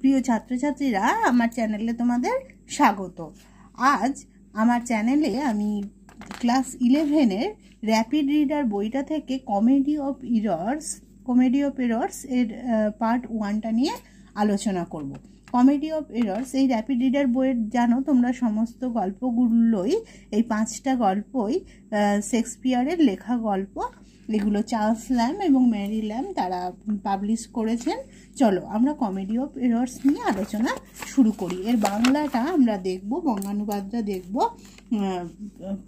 প্রিয় ছাত্রছাত্রীরা, আমার চ্যানেলে তোমাদের স্বাগত। আজ আমার চ্যানেলে আমি ক্লাস ইলেভেনের র্যাপিড রিডার বইটা থেকে comedy of errors, comedy of errors এর পার্ট ওয়ানটা নিয়ে আলোচনা করব। কমেডি অফ এরর্স এই র্যাপিড রিডার বইয়ের, জানো তোমরা সমস্ত গল্পগুলোই, এই পাঁচটা গল্পই শেক্সপিয়ারের লেখা গল্প এগুলো চার্লস ল্যাম এবং ম্যারি ল্যাম তারা পাবলিশ করেছেন। চলো, আমরা কমেডি অফ এরর্স নিয়ে আলোচনা শুরু করি। এর বাংলাটা আমরা দেখব, বঙ্গানুবাদটা দেখব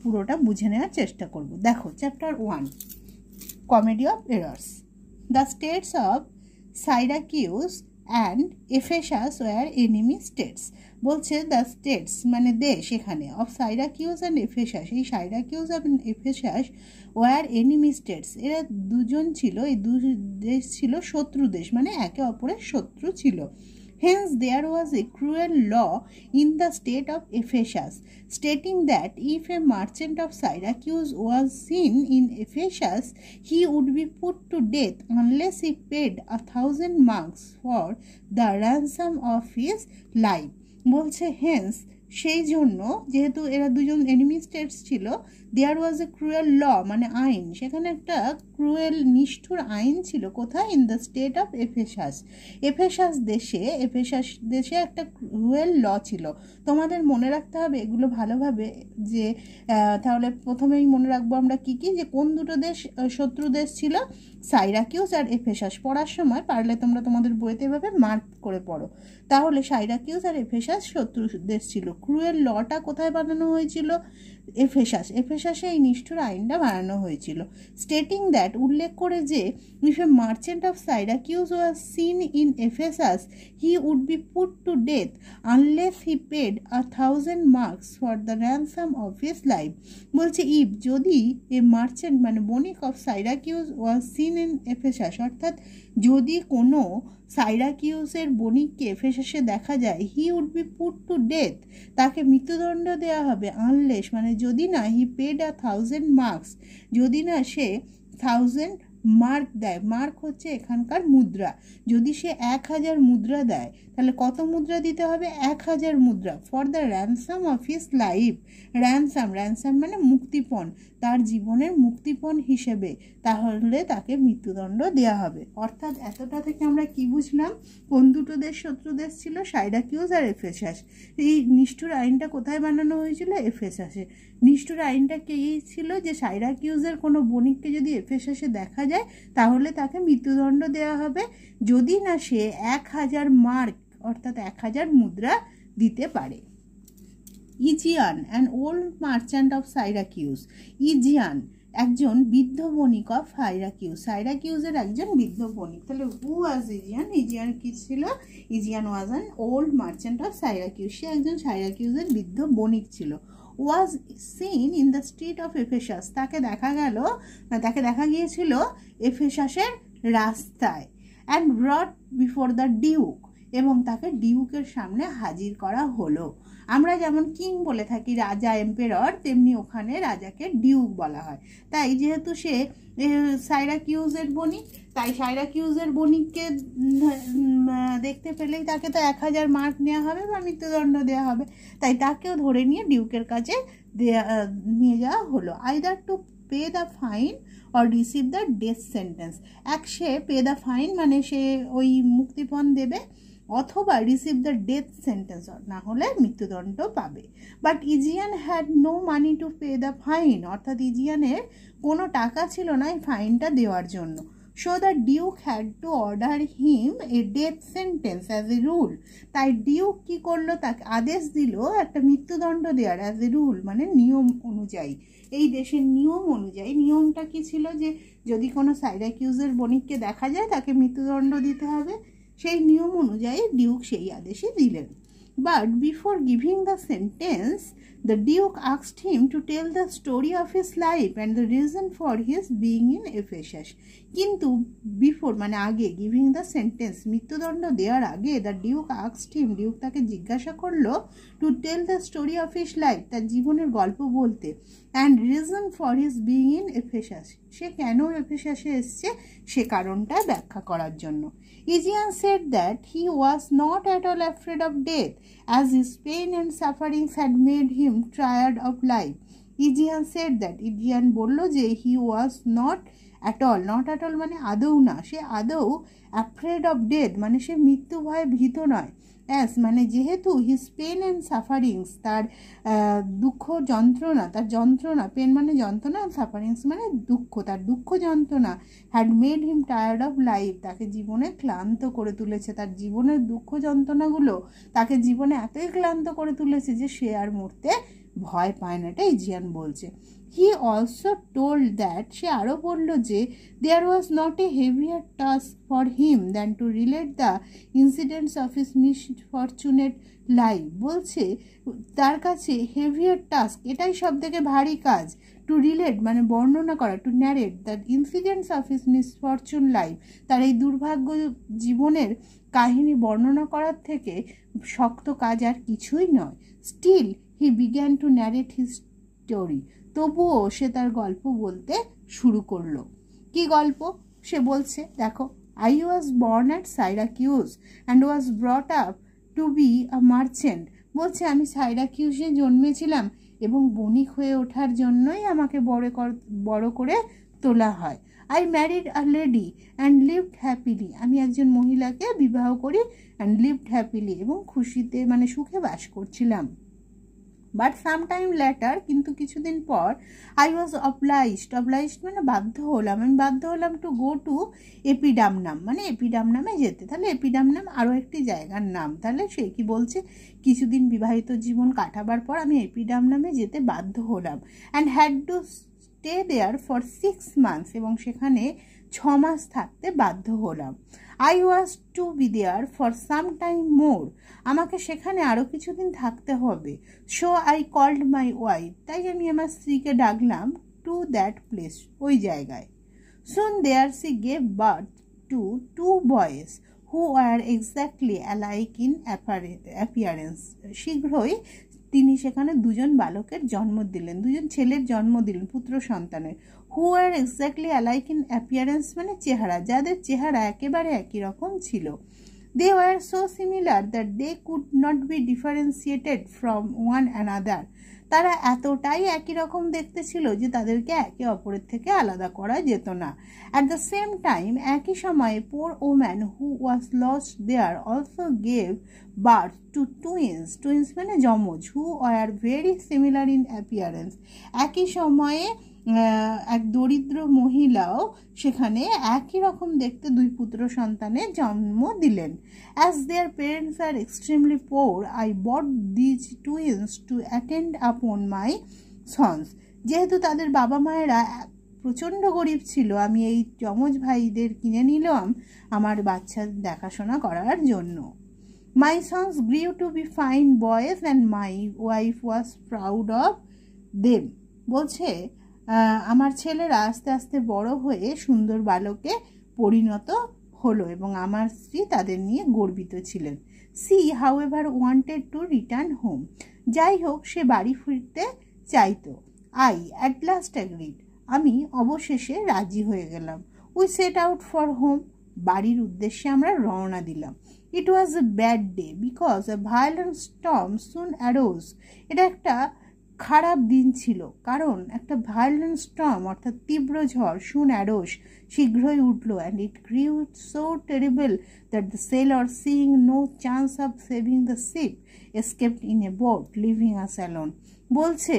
পুরোটা বুঝে নেওয়ার চেষ্টা করব। দেখো chapter one comedy of errors the states of Syracuse and Ephesus were enemy states বলছে দ্য স্টেটস মানে দেশ এখানে অফ সাইরাকিউস অ্যান্ড এফেসাস এই Syracuse and Ephesus were enemy states এরা দুজন ছিল, এই দু দেশ ছিল শত্রু দেশ মানে একে অপরের শত্রু ছিল। Hence there was a cruel law in the state of Ephesus stating that if a merchant of Syracuse was seen in Ephesus he would be put to death unless he paid a thousand marks for the ransom of his life বলছে hence সেই জন্য যেহেতু এরা দুজন enemy states ছিল দেয়ার was a cruel ল মানে আইন। সেখানে একটা ক্রুয়েল নিষ্ঠুর আইন ছিল কোথায়? In the state of Ephesus Ephesus দেশে এফেসাস দেশে একটা ক্রুয়েল ল ছিল। তোমাদের মনে রাখতে হবে এগুলো ভালোভাবে যে তাহলে প্রথমেই মনে রাখব আমরা কি কি? যে কোন দুটো দেশ শত্রু দেশ ছিল? সাইরাকিউস আর এফেসাস পড়ার সময় পারলে তোমরা তোমাদের বইতে এভাবে মার্ক করে পড়ো। তাহলে সাইরাকিউস আর এফেসাস শত্রু দেশ ছিল ক্রুয়েল লটা কোথায় বানানো হয়েছিল? এফেসাস এফেসাসে এই নিষ্ঠুর আইনটা বানানো হয়েছিল। স্টেটিং দ্যাট উল্লেখ করে যে if a merchant of Syracuse was seen in Ephesus he would be put to death unless he paid a thousand marks for the ransom of his life বলছে ইফ যদি এ মার্চেন্ট মানে বণিক of Syracuse was seen in Ephesus অর্থাৎ যদি কোনো সাইরাকিউসের বণিককে এফেসাসে দেখা যায় he would be put to death তাকে মৃত্যুদণ্ড দেওয়া হবে আনলেস মানে যদি না he paid a thousand marks যদি না সে থাউজেন্ড মার্ক দেয়। মার্ক হচ্ছে এখানকার মুদ্রা। যদি সে এক হাজার মুদ্রা দেয়, তাহলে কত মুদ্রা দিতে হবে? এক হাজার মুদ্রা। For the ransom of his life ransom ransom মানে মুক্তিপণ। তার জীবনের মুক্তিপণ হিসেবে। তাহলে তাকে মৃত্যুদণ্ড দেওয়া হবে। অর্থাৎ এতটা থেকে আমরা কি বুঝলাম? কোন দুটো দেশ শত্রু দেশ ছিল? সাইরাকিউজ আর এফেসাস এই নিষ্ঠুর আইনটা কোথায় বানানো হয়েছিল? এফেসাসে নিষ্ঠুর আইনটা এই ছিল যে সাইরাকিউজের কোনো বণিককে যদি এফেসাসে দেখা যায়, তাহলে তাকে মৃত্যুদণ্ড দেওয়া হবে। যদি না সে এক হাজার মার্ক, অর্থাৎ এক হাজার মুদ্রা দিতে পারে। Aegeon and old merchant of Syracuse Aegeon, একজন বৃদ্ধ বণিক অফ সাইরাকিউজ সাইরাকিউজের একজন বৃদ্ধ বণিক। তাহলে হু ওয়াজ ইজিয়ান ইজিয়ান কি ছিল? Aegeon was an old merchant of Syracuse সে একজন সাইরাকিউজের বৃদ্ধ বণিক ছিল। Was seen in the street of Ephesus তাকে দেখা গেল তাকে দেখা গিয়েছিল এফেসাসের রাস্তায় and brought before the duke এবং তাকে ডিউকের সামনে হাজির করা হলো। আমরা যেমন কিং বলে থাকি, রাজা, এম্পেরর, তেমনি ওখানে রাজাকে ডিউক বলা হয়। তাই যেহেতু সে সাইরাকিউজের বণিক, তাই সাইরাকিউজের বণিককে দেখতে পেলেই তাকে তো এক হাজার মার্ক নেওয়া হবে বা মৃত্যুদণ্ড দেওয়া হবে। তাই তাকেও ধরে নিয়ে ডিউকের কাছে দেয়া নিয়ে যাওয়া হলো। Either to pay the fine or receive the death sentence এক সে পে দ্য ফাইন মানে সে ওই মুক্তিপণ দেবে অথবা রিসিভ দ্য ডেথ সেন্টেন্স না হলে মৃত্যুদণ্ড পাবে। But Aegeon had no money to pay the fine অর্থাৎ ইজিয়ানের কোনো টাকা ছিল না এই ফাইনটা দেওয়ার জন্য। So the duke had to order him a death sentence as a rule তাই ডিউক কী করল? তাকে আদেশ দিল একটা মৃত্যুদণ্ড দেওয়ার অ্যাজ এ রুল মানে নিয়ম অনুযায়ী। এই দেশের নিয়ম অনুযায়ী। নিয়মটা কি ছিল? যে যদি কোনো সাইরাকিউজের বণিককে দেখা যায়, তাকে মৃত্যুদণ্ড দিতে হবে। সেই নিয়ম অনুযায়ী ডিউক সেই আদেশে দিলেন। But before giving the sentence the Duke asked him to tell the story of his life and the reason for his being in Ephesus. কিন্তু বিফোর মানে আগে গিভিং দ্য সেন্টেন্স মৃত্যুদণ্ড দেওয়ার আগে দ্য ডিউক আক্সড হিম ডিউক তাকে জিজ্ঞাসা করল to tell the story of his life তার জীবনের গল্প বলতে and reason for his being in Ephesus সে কেন এফেসাসে এসছে? সে কারণটা ব্যাখ্যা করার জন্য। Aegeon said that he was not at all afraid of death as his pain and sufferings had made him tired of life Aegeon said that Aegeon বলল যে he was not at all not at all মানে আদৌ না। সে আদৌ afraid of death মানে সে মৃত্যু ভয়ে ভীত নয়। অ্যাস মানে যেহেতু হিজ পেন অ্যান্ড সাফারিংস তার দুঃখ যন্ত্রণা, তার যন্ত্রণা পেন মানে যন্ত্রণা সাফারিংস মানে দুঃখ, তার দুঃখ যন্ত্রণা had made him tired of life তাকে জীবনে ক্লান্ত করে তুলেছে, তার জীবনের দুঃখ যন্ত্রণাগুলো তাকে জীবনে এতই ক্লান্ত করে তুলেছে যে সে আর মরতে ভয় পায় না, এটাই জিয়ান বলছে। হি অলসো টোল্ড দ্যাট সে আরও বলল যে there was not a heavier task for him than to relate the incidents of his misfortunate life বলছে, তার কাছে হেভিয়ার টাস্ক এটাই সব থেকে ভারী কাজ। টু রিলেট মানে বর্ণনা করা to narrate the incidents of his misfortune life তার এই দুর্ভাগ্য জীবনের কাহিনী বর্ণনা করার থেকে শক্ত কাজ আর কিছুই নয়। Still he began to narrate his story তবুও সে তার গল্প বলতে শুরু করল। কি গল্প? সে বলছে, দেখো I was born at Syracuse and was brought up to be a merchant বলছে, আমি সাইরাকিউজে জন্মেছিলাম এবং বণিক হয়ে ওঠার জন্যই আমাকে বড় বড় করে তোলা হয়। I married a lady and lived happily আমি একজন মহিলাকে বিবাহ করি অ্যান্ড লিভড হ্যাপিলি এবং খুশিতে মানে সুখে বাস করছিলাম। বাট সামটাইম লেটার কিন্তু কিছুদিন পর আই ওয়াজ অবলাইজড অবলাইজড মানে বাধ্য হলাম। আমি বাধ্য হলাম টু গো টু এপিডামনাম মানে এপিডামনামে যেতে। তাহলে এপিডামনাম আরও একটি জায়গার নাম। তাহলে সে কি বলছে, কিছুদিন বিবাহিত জীবন কাটাবার পর আমি এপিডামনামে যেতে বাধ্য হলাম। And had to stay there for six months এবং সেখানে ছ মাস থাকতে বাধ্য হলাম। I was to be there for some time more আমাকে সেখানে আরও কিছুদিন থাকতে হবে। So I called my wife তাই আমি আমার স্ত্রীকে ডাকলাম টু দ্যাট প্লেস ওই জায়গায়। Soon there she gave birth to two boys who are exactly alike in appearance শীঘ্রই তিনি সেখানে দুজন বালকের জন্ম দিলেন, দুজন ছেলের জন্ম দিলেন, পুত্র সন্তানের। Who are exactly alike in appearance মানে চেহারা, যাদের চেহারা একেবারে একই রকম ছিল। They were so similar that they could not be differentiated from one another তারা এতটাই একই রকম দেখতে ছিল যে তাদেরকে একে অপরের থেকে আলাদা করা যেত না। অ্যাট দ্য সেম টাইম একই সময়ে poor woman who was lost there also gave birth to twins twins মানে যমজ who are very similar in appearance একই সময়ে এক দরিদ্র মহিলাও সেখানে একই রকম দেখতে দুই পুত্র সন্তানের জন্ম দিলেন। As their parents are extremely poor I bought these twins to attend upon my sons যেহেতু তাদের বাবা মায়েরা প্রচণ্ড গরিব ছিল, আমি এই যমজ ভাইদের কিনে নিলাম আমার বাচ্চা দেখাশোনা করার জন্য। My sons grew to be fine boys and my wife was proud of them বলছে আমার ছেলেরা আস্তে আস্তে বড় হয়ে সুন্দর বালকে পরিণত হলো এবং আমার স্ত্রী তাদের নিয়ে গর্বিত ছিলেন। She however wanted to return home যাই হোক, সে বাড়ি ফিরতে চাইতো। আই অ্যাট লাস্ট অ্যাগ্রিড আমি অবশেষে রাজি হয়ে গেলাম। We set out for home বাড়ির উদ্দেশ্যে আমরা রওনা দিলাম। It was a bad day because a violent storm soon arose এটা একটা খারাপ দিন ছিল। কারণ একটা ভায়োলেন্ট স্টর্ম অর্থাৎ তীব্র ঝড় সুন অ্যারোস শীঘ্রই উঠল and it grew so terrible that the sailor seeing no chance of saving the ship escaped in a boat leaving us alone বলছে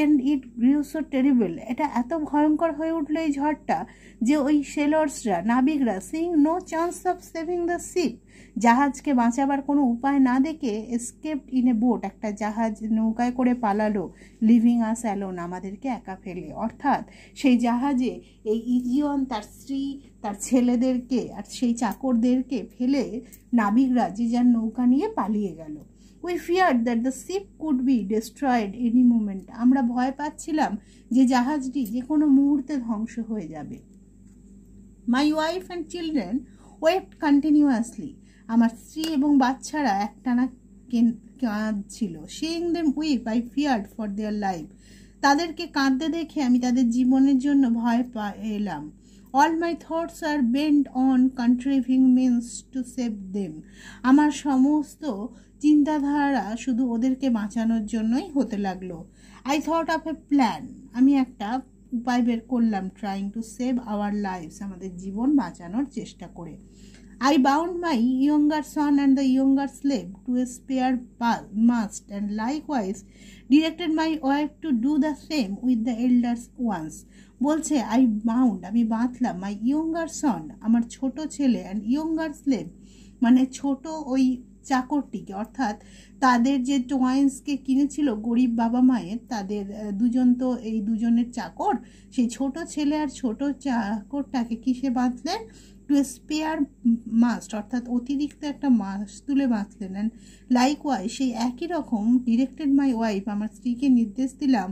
and it grew so terrible এটা এত ভয়ঙ্কর হয়ে উঠল এই ঝড়টা যে ওই সেলর্সরা নাবিকরা seeing no chance of saving the ship জাহাজকে বাঁচাবার কোনো উপায় না দেখে এসকেপড ইন এ বোট একটা জাহাজ নৌকায় করে পালালো লিভিং আস অ্যালোন আমাদেরকে একা ফেলে। অর্থাৎ সেই জাহাজে এই ইজিয়ন তার স্ত্রী, তার ছেলেদেরকে আর সেই চাকরদেরকে ফেলে নাবিকরা যে যার নৌকা নিয়ে পালিয়ে গেল। We fear that the ship could be destroyed any moment আমরা ভয় পাচ্ছিলাম যে জাহাজটি যে কোনো মুহূর্তে ধ্বংস হয়ে যাবে। My wife and children wept continuously আমার স্ত্রী এবং বাচ্চারা একটানা কাঁদছিল। Seeing them weep I feared for their life তাদেরকে কাঁদতে দেখে আমি তাদের জীবনের জন্য ভয় পা এলাম all my thoughts are bent on contriving means to save them আমার সমস্ত চিন্তাধারা শুধু ওদেরকে বাঁচানোর জন্যই হতে লাগল। I thought of a plan আমি একটা উপায় বের করলাম trying to save our lives আমাদের জীবন বাঁচানোর চেষ্টা করে। I bound my younger son and the younger slave to a spare mast and likewise directed my wife to do the same with the elder ones. বলছে I bound আমি বাঁধলাম my younger সন আমার ছোট ছেলে অ্যান্ড ইয়ঙ্গার স্লেভ মানে ছোট ওই চাকরটিকে, অর্থাৎ তাদের যে টোয়াইন্সকে কিনেছিল গরিব বাবা মায়ের, তাদের দুজন তো এই দুজনের চাকর, সেই ছোট ছেলে আর ছোট চাকরটাকে কিসে বাঁধলেন টু স্পেয়ার মাস্ট অর্থাৎ অতিরিক্ত একটা মাস তুলে বাঁচলেন। অ্যান্ড লাইক ওয়াই সেই একই রকম ডিরেক্টেড মাই ওয়াইফ আমার স্ত্রীকে নির্দেশ দিলাম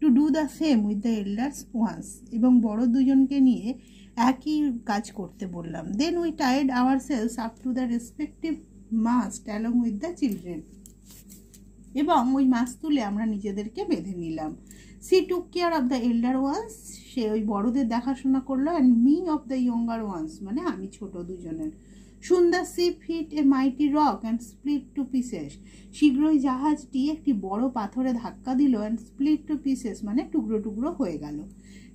to do the same with the elders ones এবং বড় দুজনকে নিয়ে একই কাজ করতে বললাম। Then we tired ourselves up to the respective mast along with the children এবং ওই মাছ তুলে আমরা নিজেদেরকে বেঁধে নিলাম। She took care of the elder ones সে ওই বড়দের দেখাশোনা করল and me of the younger ones মানে আমি ছোট দুজনের। Soon the ship hit a mighty rock and split to pieces শীঘ্রই জাহাজটি একটি বড় পাথরে ধাক্কা দিল অ্যান্ড স্প্লিট টু পিসেস মানে টুকরো টুকরো হয়ে গেল।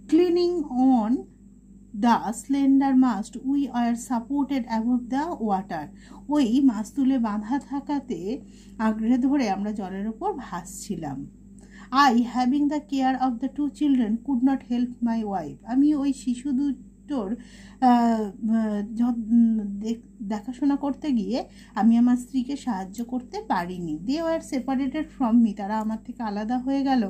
Clinging on the slender mast we are supported above the water ওই মাছ তুলে বাঁধা থাকাতে আগ্রহে ধরে আমরা জলের ওপর ভাসছিলাম। I having the care of the two children could not help my wife আমি ওই শিশু দুটোর দেখাশোনা করতে গিয়ে আমি আমার স্ত্রীকে সাহায্য করতে পারিনি। They were separated from me তারা আমার থেকে আলাদা হয়ে গেল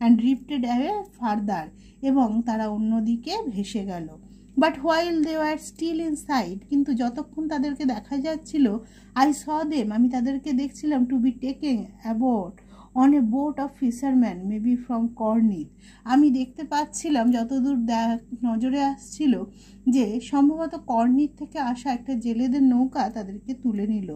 অ্যান্ড ড্রিফটেড অ্যাওয়ে ফার্দার এবং তারা অন্যদিকে ভেসে গেল। But while they were still in sight কিন্তু যতক্ষণ তাদেরকে দেখা যাচ্ছিল আই স দেম আমি তাদেরকে দেখছিলাম to be taking aboard on a boat of fisherman maybe from Corinth আমি দেখতে পাচ্ছিলাম যতদূর নজরে আসছিল যে সম্ভবত কর্নির থেকে আসা একটা জেলেদের নৌকা তাদেরকে তুলে নিল।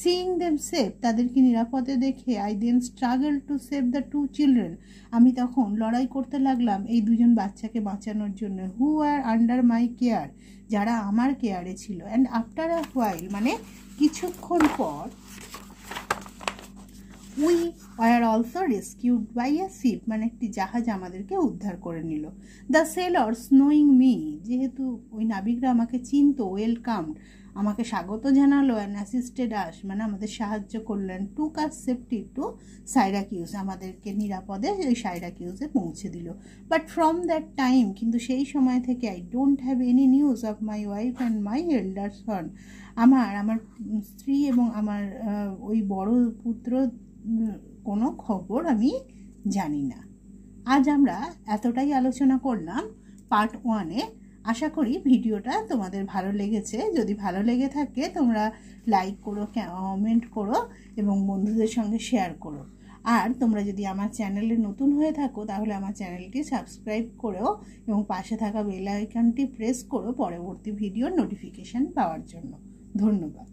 সিইং দেম সেফ তাদেরকে নিরাপদে দেখে I then struggle to save the two children আমি তখন লড়াই করতে লাগলাম এই দুজন বাচ্চাকে বাঁচানোর জন্য। হু আর আন্ডার মাই কেয়ার যারা আমার কেয়ারে ছিল। অ্যান্ড আফটার আ হোয়াইল মানে কিছুক্ষণ পর we are also rescued by a ship মানে একটি জাহাজ আমাদেরকে উদ্ধার করে নিল। দ্য সেলার্স নোয়িং মি যেহেতু ওই নাবিকরা আমাকে চিনতো ওয়েলকামড আমাকে স্বাগত জানালো অ্যান্ড অ্যাসিস্টেড আস মানে আমাদের সাহায্য করলেন টু কাজ সেফটি টু সাইরাকিউজ আমাদেরকে নিরাপদে ওই সাইরাকিউজে পৌঁছে দিল। বাট ফ্রম দ্যাট টাইম কিন্তু সেই সময় থেকে I don't have any news of my wife and my elder son আমার আমার স্ত্রী এবং আমার ওই বড় পুত্র কোনো খবর আমি জানি না। আজ আমরা এতটাই আলোচনা করলাম পার্ট ওয়ানে আশা করি ভিডিওটা তোমাদের ভালো লেগেছে। যদি ভালো লেগে থাকে, তোমরা লাইক করো কমেন্ট করো এবং বন্ধুদের সঙ্গে শেয়ার করো। আর তোমরা যদি আমার চ্যানেলে নতুন হয়ে থাকো, তাহলে আমার চ্যানেলটি সাবস্ক্রাইব করো এবং পাশে থাকা বেল আইকনটি প্রেস করো পরবর্তী ভিডিওর নোটিফিকেশান পাওয়ার জন্য। ধন্যবাদ।